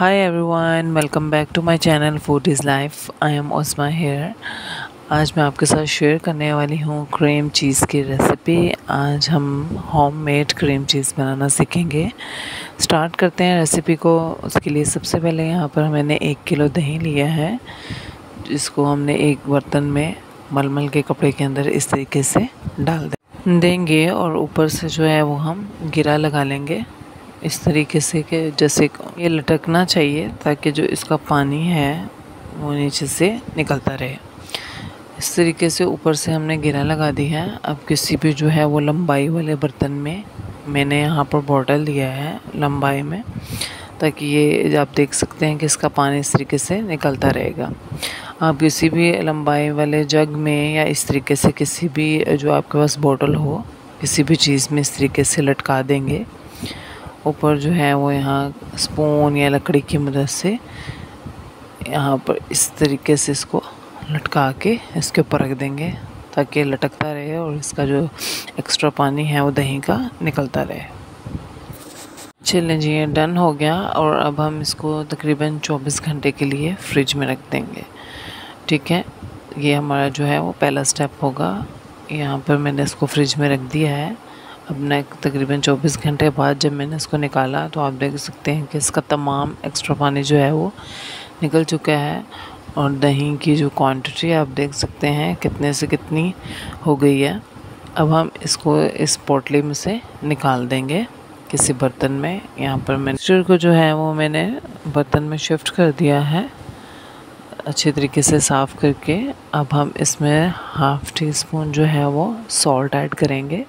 Hi everyone, welcome back to my channel Food is Life. I am Osma here. आज मैं आपके साथ share करने वाली हूँ क्रीम चीज़ की रेसिपी आज हम होम मेड क्रीम चीज़ बनाना सीखेंगे. स्टार्ट करते हैं रेसिपी को. उसके लिए सबसे पहले यहाँ पर मैंने एक किलो दही लिया है जिसको हमने एक बर्तन में मलमल के कपड़े के अंदर इस तरीके से डाल देंगे और ऊपर से जो है वो हम गिरा लगा लेंगे। इस तरीके से कि जैसे ये लटकना चाहिए ताकि जो इसका पानी है वो नीचे से निकलता रहे। इस तरीके से ऊपर से हमने गिरा लगा दी है। अब किसी भी जो है वो लंबाई वाले बर्तन में मैंने यहाँ पर बॉटल दिया है लंबाई में, ताकि ये आप देख सकते हैं कि इसका पानी इस तरीके से निकलता रहेगा। आप किसी भी लंबाई वाले जग में या इस तरीके से किसी भी जो आपके पास बॉटल हो, किसी भी चीज़ में इस तरीके से लटका देंगे। ऊपर जो है वो यहाँ स्पून या लकड़ी की मदद से यहाँ पर इस तरीके से इसको लटका के इसके ऊपर रख देंगे ताकि लटकता रहे और इसका जो एक्स्ट्रा पानी है वो दही का निकलता रहे। चलें जी, ये डन हो गया और अब हम इसको तकरीबन 24 घंटे के लिए फ्रिज में रख देंगे। ठीक है? ये हमारा जो है वो पहला स्टेप होगा। यहाँ पर मैंने इसको फ्रिज में रख दिया है। अब तकरीबन 24 घंटे बाद जब मैंने इसको निकाला तो आप देख सकते हैं कि इसका तमाम एक्स्ट्रा पानी जो है वो निकल चुका है और दही की जो क्वांटिटी आप देख सकते हैं कितने से कितनी हो गई है। अब हम इसको इस पोटली में से निकाल देंगे किसी बर्तन में। यहाँ पर मैंने को जो है वो मैंने बर्तन में शिफ्ट कर दिया है अच्छे तरीके से साफ़ करके। अब हम इसमें हाफ़ टी स्पून जो है वो सॉल्ट ऐड करेंगे।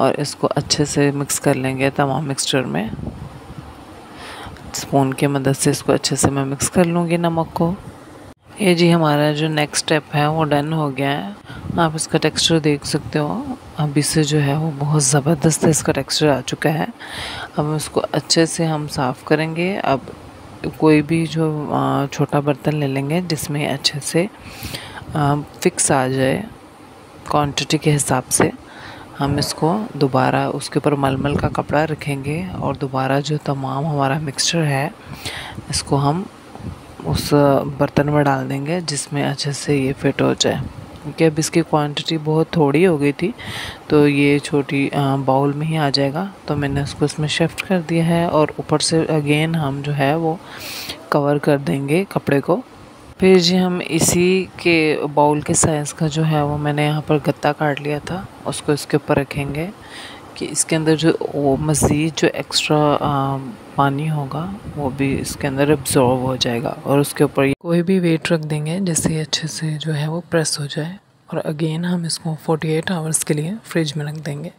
और इसको अच्छे से मिक्स कर लेंगे तमाम मिक्सचर में। स्पून की मदद से इसको अच्छे से मैं मिक्स कर लूँगी नमक को। ये जी हमारा जो नेक्स्ट स्टेप है, वो डन हो गया है। आप इसका टेक्सचर देख सकते हो। अभी से जो है, वो बहुत ज़बरदस्त इसका टेक्सचर आ चुका है। अब इसको अच्छे से हम साफ़ करेंगे। अब कोई भी जो छोटा बर्तन ले लेंगे, जिसमें अच्छे से फिक्स आ जाए क्वांटिटी के हिसाब से। हम इसको दोबारा उसके ऊपर मलमल का कपड़ा रखेंगे और दोबारा जो तमाम हमारा मिक्सचर है, इसको हम उस बर्तन में डाल देंगे जिसमें अच्छे से ये फिट हो जाए। क्योंकि अब इसकी क्वांटिटी बहुत थोड़ी हो गई थी तो ये छोटी बाउल में ही आ जाएगा। तो मैंने उसको इसमें शिफ्ट कर दिया है और ऊपर से अगेन हम जो है वो कवर कर देंगे कपड़े को। फिर जी हम इसी के बाउल के साइज़ का जो है वो मैंने यहाँ पर गत्ता काट लिया था, उसको इसके ऊपर रखेंगे कि इसके अंदर जो वो मज़ीद जो एक्स्ट्रा पानी होगा, वो भी इसके अंदर एब्जॉर्व हो जाएगा और उसके ऊपर कोई भी वेट रख देंगे जिससे अच्छे से जो है वो प्रेस हो जाए। और अगेन हम इसको 48 आवर्स के लिए फ्रिज में रख देंगे।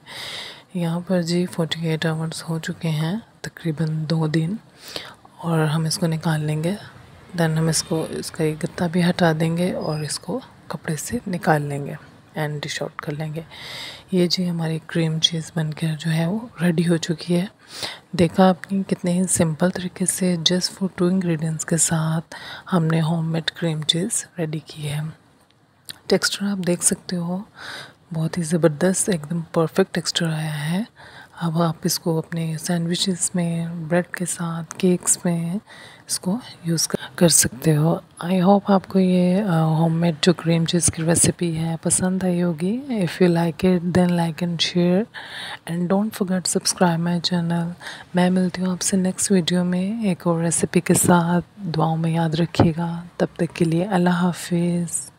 यहाँ पर जी 48 आवर्स हो चुके हैं, तकरीबन दो दिन और हम इसको निकाल लेंगे। देन हम इसको, इसका एक गत्ता भी हटा देंगे और इसको कपड़े से निकाल लेंगे एंड डिश आउट कर लेंगे। ये जी हमारी क्रीम चीज़ बनकर जो है वो रेडी हो चुकी है। देखा आपने कितने ही सिंपल तरीके से जस्ट फॉर टू इंग्रेडिएंट्स के साथ हमने होममेड क्रीम चीज़ रेडी की है। टेक्सचर आप देख सकते हो बहुत ही ज़बरदस्त, एकदम परफेक्ट टेक्सचर आया है। अब आप इसको अपने सैंडविचेस में ब्रेड के साथ केक्स में इसको यूज़ कर सकते हो। आई होप आपको ये होममेड जो क्रीम चीज़ की रेसिपी है पसंद आई होगी। If you like it then like and share and don't forget subscribe my channel मैं मिलती हूँ आपसे नेक्स्ट वीडियो में। एक और रेसिपी के साथ। दुआओं में याद रखिएगा। तब तक के लिए अल्लाह हाफिज़।